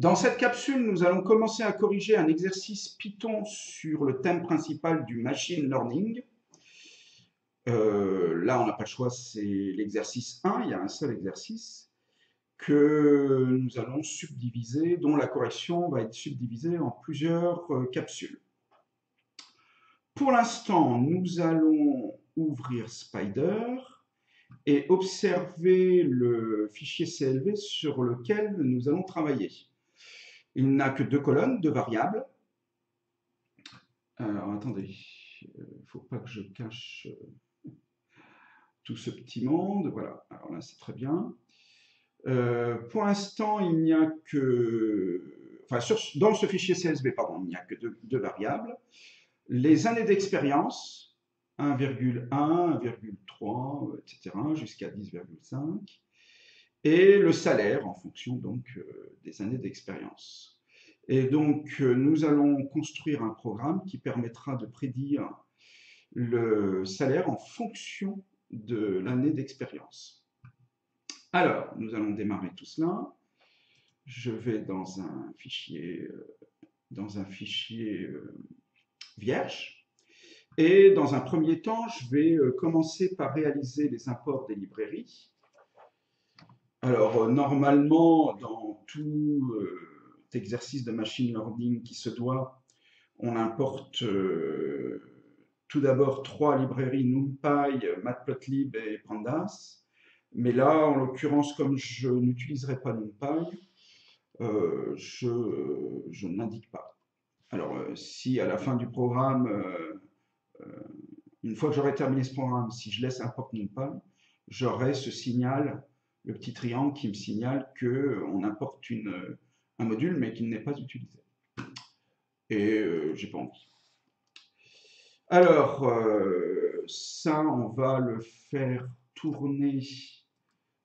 Dans cette capsule, nous allons commencer à corriger un exercice Python sur le thème principal du machine learning. Euh, là, on n'a pas le choix, c'est l'exercice 1, il y a un seul exercice que nous allons subdiviser, dont la correction va être subdivisée en plusieurs euh, capsules. Pour l'instant, nous allons ouvrir Spider et observer le fichier CLV sur lequel nous allons travailler. Il n'a que deux colonnes, deux variables. Alors, attendez, il ne faut pas que je cache euh, tout ce petit monde. Voilà, alors là, c'est très bien. Euh, pour l'instant, il n'y a que... Enfin, dans ce fichier CSV, pardon, il n'y a que deux, variables. Les années d'expérience, 1,1, 1,3, etc., jusqu'à 10,5 et le salaire en fonction donc euh, des années d'expérience. Et donc euh, nous allons construire un programme qui permettra de prédire le salaire en fonction de l'année d'expérience. Alors, nous allons démarrer tout cela. Je vais dans un fichier, euh, dans un fichier vierge. Et dans un premier temps, je vais commencer par réaliser les imports des librairies. Alors, euh, normalement, dans tout euh, exercice de machine learning qui se doit, on importe euh, tout d'abord trois librairies NumPy, Matplotlib et Pandas. Mais là, en l'occurrence, comme je n'utiliserai pas NumPy, je, je n'indique pas. Alors, si à la fin du programme, une fois que j'aurai terminé ce programme, si je laisse import NumPy, j'aurai ce signal le petit triangle qui me signale qu'on importe une, un module mais qu'il n'est pas utilisé. Et euh, j'ai pas envie. Alors, euh, ça, on va le faire tourner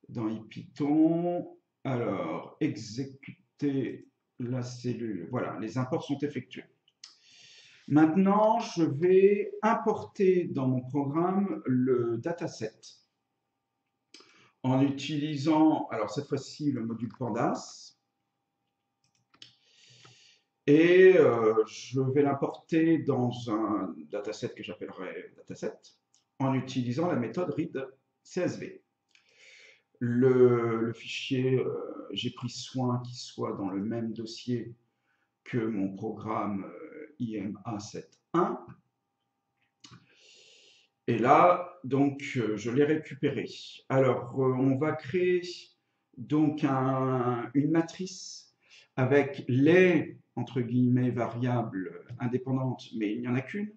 dans Python. Alors, exécuter la cellule. Voilà, les imports sont effectués. Maintenant, je vais importer dans mon programme le dataset en utilisant, alors cette fois-ci, le module Pandas. Et euh, je vais l'importer dans un dataset que j'appellerai dataset en utilisant la méthode read CSV. Le, fichier, euh, j'ai pris soin qu'il soit dans le même dossier que mon programme euh, IMA71. Et là, donc, euh, je l'ai récupéré. Alors, euh, on va créer donc une matrice avec les, entre guillemets, variables indépendantes, mais il n'y en a qu'une.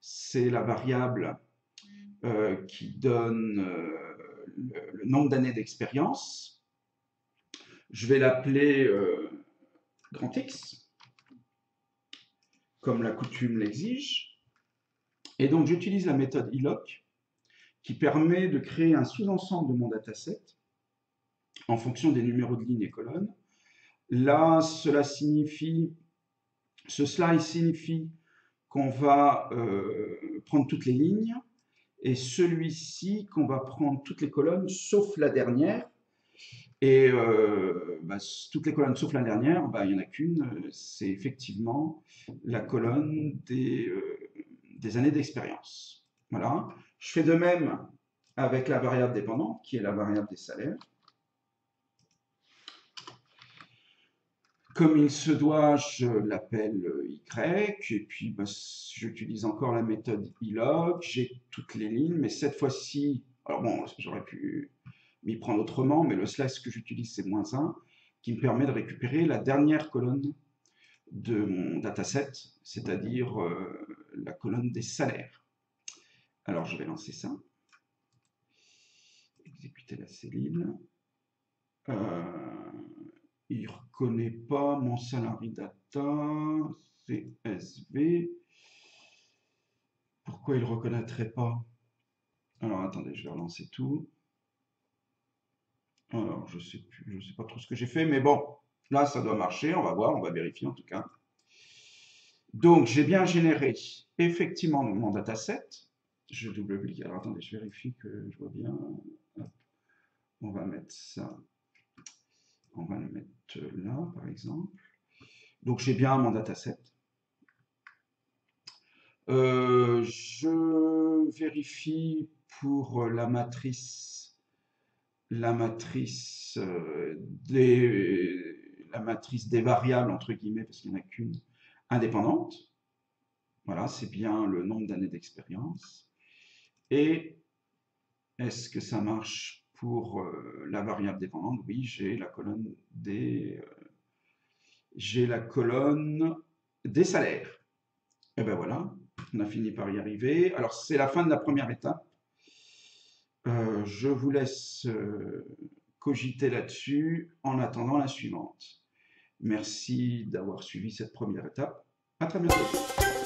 C'est la variable euh, qui donne le, nombre d'années d'expérience. Je vais l'appeler grand X, comme la coutume l'exige. Et donc, j'utilise la méthode iloc qui permet de créer un sous-ensemble de mon dataset en fonction des numéros de ligne et colonnes. Là, cela signifie, ce slide signifie qu'on va euh, prendre toutes les lignes et celui-ci qu'on va prendre toutes les colonnes sauf la dernière. Et euh, bah, toutes les colonnes sauf la dernière, bah, il n'y en a qu'une, c'est effectivement la colonne des, euh, des années d'expérience. Voilà. Je fais de même avec la variable dépendante, qui est la variable des salaires. Comme il se doit, je l'appelle Y, et puis bah, j'utilise encore la méthode ilog, j'ai toutes les lignes, mais cette fois-ci, alors bon, j'aurais pu m'y prendre autrement, mais le slash que j'utilise, c'est moins 1, qui me permet de récupérer la dernière colonne de mon dataset, c'est-à-dire euh, la colonne des salaires. Alors je vais lancer ça. Exécuter la cellule. Euh, il ne reconnaît pas mon salary data, CSV. Pourquoi il ne reconnaîtrait pas? Alors attendez, je vais relancer tout. Alors je je sais pas trop ce que j'ai fait, mais bon, Là, ça doit marcher, on va voir, on va vérifier en tout cas. Donc, j'ai bien généré effectivement mon dataset. Je double-clique. Alors, attendez, je vérifie que je vois bien. On va mettre ça. On va le mettre là, par exemple. Donc j'ai bien mon dataset. Euh, je vérifie pour la matrice, la matrice euh, des, la matrice des variables entre guillemets parce qu'il n'y en a qu'une indépendante. Voilà, c'est bien le nombre d'années d'expérience. Et est-ce que ça marche pour euh, la variable dépendante Oui, j'ai la colonne des j'ai la colonne des salaires. Et ben voilà, on a fini par y arriver. Alors c'est la fin de la première étape. Euh, je vous laisse euh, cogiter là-dessus en attendant la suivante. Merci d'avoir suivi cette première étape. À très bientôt.